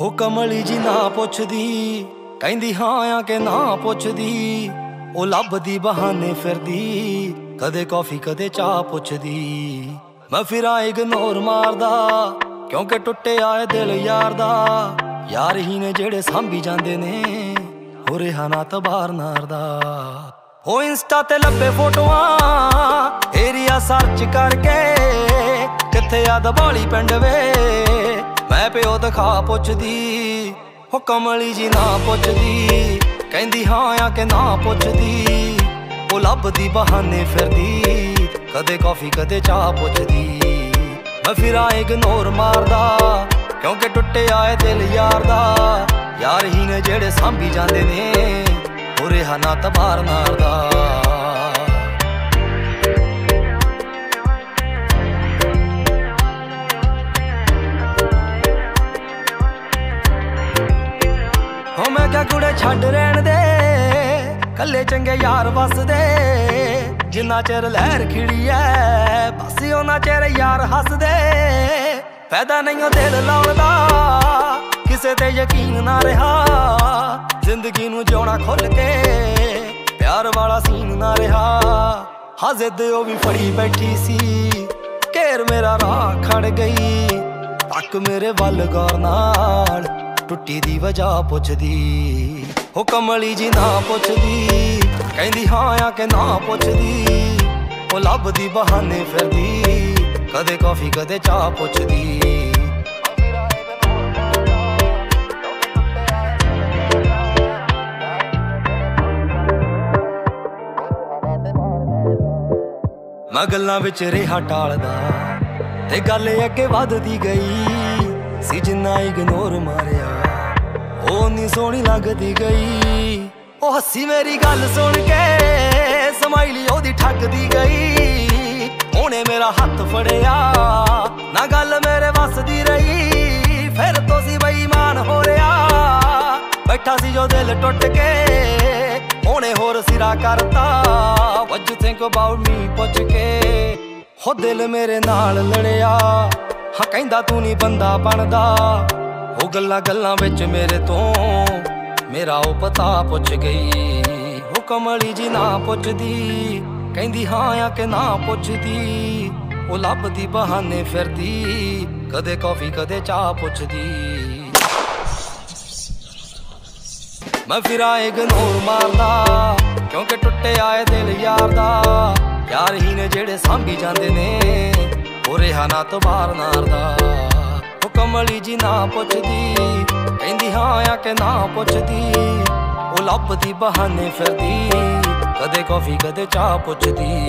ਉਹ ਕਮਲੀ ਜੀ ਨਾ ਪੁੱਛਦੀ, ਕਹਿੰਦੀ ਹਾਂ ਆ ਕਿ ਨਾ ਪੁੱਛਦੀ। ਉਹ ਲੱਭਦੀ ਬਹਾਨੇ ਫਿਰਦੀ, ਕਦੇ ਕਾਫੀ, ਕਦੇ ਚਾਹ ਪੁੱਛਦੀ। ਮੈਂ ਫਿਰਾਂ ਇਗਨੋਰ ਮਾਰਦਾ, ਕਿਉਂਕਿ ਟੁੱਟਿਆ ਏ ਦਿਲ ਯਾਰ ਦਾ। ਯਾਰ ਹੀ ਨੇ ਜਿਹੜੇ ਸਾਂਭੀ ਜਾਂਦੇ ਨੇ, ਹੋ ਰਿਹਾ ਨਾ ਤਬਾਰ ਨਾਰ ਦਾ ਉਹ ਇੰਸਟਾ ਤੇ ਲੱਭੇ ਫੋਟੋਆਂ ਏਰੀਆ ਸਰਚ ਕਰਕੇ, ਕਿੱਥੇ ਆ ਦਬਾਲੀ ਪਿੰਡ ਵੇ। ਮੈਂ ਪਿਓ ਦਿਖਾ ਪੁੱਛਦੀ ਹੋ ਕਮਲੀ ਜੀ ਨਾ ਪੁੱਛਦੀ। ਕਹਿੰਦੀ ਹਾਂ ਆ ਕਿ ਨਾ ਪੁੱਛਦੀ, ਉਹ ਲੱਭਦੀ ਬਹਾਨੇ ਫਿਰਦੀ, ਕਦੇ ਕਾਫੀ, ਕਦੇ ਚਾਹ ਪੁੱਛਦੀ। ਮੈਂ ਫਿਰਾਂ ਇਗਨੋਰ ਮਾਰਦਾ, ਕਿਉਂਕਿ ਟੁੱਟੇ ਆਏ ਦਿਲ ਯਾਰ ਦਾ। ਯਾਰ ਹੀ ਨੇ ਜਿਹੜੇ ਸਾਂਭੀ ਜਾਂਦੇ ਨੇ ਹੋ ਰਿਹਾ ਨਾ ਤਬਾਰ ਮਾਰਦਾ। ਦਾ ਕੁੜੇ ਛੱਡ ਰਹਿਣ ਦੇ। ਕੱਲੇ ਚੰਗੇ ਯਾਰ ਵਸਦੇ। ਜਿੰਨਾ ਚਿਰ ਲਹਿਰ ਖਿੜੀ ਐ, ਬਸ ਉਹਨਾਂ ਚਿਰ ਯਾਰ ਹੱਸਦੇ। ਫਾਇਦਾ ਨਹੀਂ ਉਹ ਦਿਲ ਲਾਉਣ ਦਾ, ਕਿਸੇ ਤੇ ਯਕੀਨ ਨਾ ਰਿਹਾ। ਜ਼ਿੰਦਗੀ ਨੂੰ ਜਿਉਣਾ ਖੁੱਲ ਕੇ, ਪਿਆਰ ਵਾਲਾ ਸੀਨ ਨਾ ਰਿਹਾ। ਹਾਂ, ਜ਼ਿੱਦ ਉਹ ਵੀ ਫੜੀ ਬੈਠੀ ਸੀ। ਘੇਰ ਮੇਰਾ ਰਾਹ ਖੜ ਗਈ, ਤੱਕ ਮੇਰੇ ਵੱਲ ਗੌਰ ਨਾਲ। ਟੁੱਟੀ ਦੀ ਵਜ੍ਹਾ ਪੁੱਛਦੀ ਹੋ ਕਮਲੀ ਜੀ ਨਾ ਪੁੱਛਦੀ, ਕਹਿੰਦੀ ਹਾਂ ਆ ਕਿ ਨਾ ਪੁੱਛਦੀ, ਉਹ ਲੱਭਦੀ ਬਹਾਨੇ ਫਿਰਦੀ, ਕਦੇ ਕਾਫੀ, ਕਦੇ ਚਾਹ ਪੁੱਛਦੀ। ਮੈਂ ਗੱਲਾਂ ਵਿੱਚ ਰਿਹਾ ਟਾਲਦਾ, ਤੇ ਗੱਲ ਅੱਗੇ ਵੱਧਦੀ ਗਈ। ਸੀ ਜਿੰਨਾ ਇਗਨੋਰ ਮਾਰਿਆ। ਉਹ ਨਹੀਂ ਸੋਹਣੀ ਲੱਗਦੀ ਗਈ। ਉਹ ਹੱਸੀ ਮੇਰੀ ਗੱਲ ਸੁਣ ਕੇ ਸਮਾਈਲੀ ਉਹਦੀ ਠੱਗਦੀ ਗਈ। ਉਹਨੇ ਮੇਰਾ ਹੱਥ ਫੜਿਆ, ਨਾ ਗੱਲ ਮੇਰੇ ਵੱਸ ਰਹੀ। ਫਿਰ ਤੋਂ ਸੀ ਬੇਈਮਾਨ ਹੋ ਰਿਹਾ। ਬੈਠਾ ਸੀ ਜੋ ਦਿਲ ਟੁੱਟ ਕੇ, ਉਹਨੇ ਹੋਰ ਸਿਰਾ ਕਰਤਾ। ਵੱਜ you think about ਪੁੱਛ ਕੇ ਹੋ ਦਿਲ ਮੇਰੇ ਨਾਲ ਲੜਿਆ। ਹਾਂ ਕਹਿੰਦਾ ਤੂੰ ਨਹੀਂ ਬੰਦਾ ਬਣਦਾ। ਉਹ ਗੱਲਾਂ ਗੱਲਾਂ ਵਿੱਚ ਮੇਰੇ ਤੋਂ ਮੇਰਾ ਉਹ ਪਤਾ ਪੁੱਛ ਗਈ। ਹੁਕਮਲੀ ਜੀ ਨਾ ਪੁੱਛਦੀ, ਕਹਿੰਦੀ ਹਾਂ ਆ ਕਿ ਨਾ ਪੁੱਛਦੀ। ਉਹ ਲੱਭਦੀ ਬਹਾਨੇ ਫਿਰਦੀ, ਕਦੇ ਕਾਫੀ ਕਦੇ ਚਾਹ ਪੁੱਛਦੀ। ਮੈਂ ਫਿਰ ਆਏ ਇਗਨੋਰ ਮਾਰਦਾ, ਕਿਉਂਕਿ ਟੁੱਟੇ ਆਏ ਦਿਲ ਯਾਰ ਦਾ। ਯਾਰ ਹੀ ਨੇ ਜਿਹੜੇ ਸਾਂਭੀ ਜਾਂਦੇ ਨੇ ਉਹ ਰਿਹਾ ਨਾ ਤਬਾਰ ਨਾਰ ਉਹ ਕਮਲੀ ਜੀ ਨਾ ਪੁੱਛਦੀ, ਕਹਿੰਦੀ ਹਾਂ ਆ ਕੇ ਨਾ ਪੁੱਛਦੀ। ਉਹ ਲੱਭਦੀ ਬਹਾਨੇ ਫਿਰਦੀ, ਕਦੇ ਕਾਫੀ ਕਦੇ ਚਾਹ ਪੁੱਛਦੀ।